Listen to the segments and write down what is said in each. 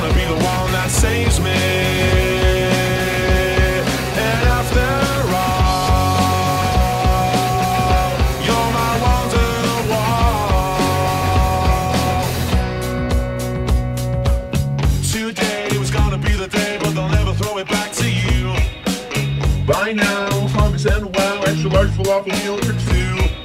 Gonna be the one that saves me. And after all, you're my wonderwall. Today was gonna be the day, but they'll never throw it back to you. By now, hummus and wow, extra large falafel meal for two.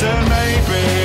Said maybe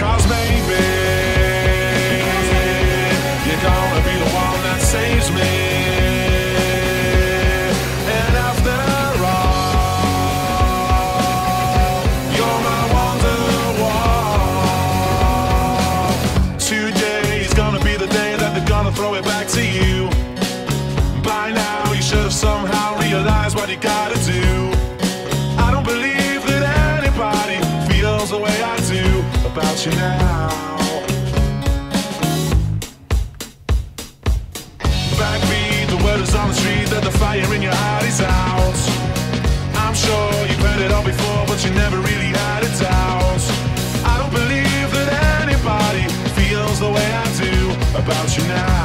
for. Because maybe you're gonna be the one that saves me. And after all, you're my wonderwall. Today is gonna be the day that they're gonna throw it back to you. About you now.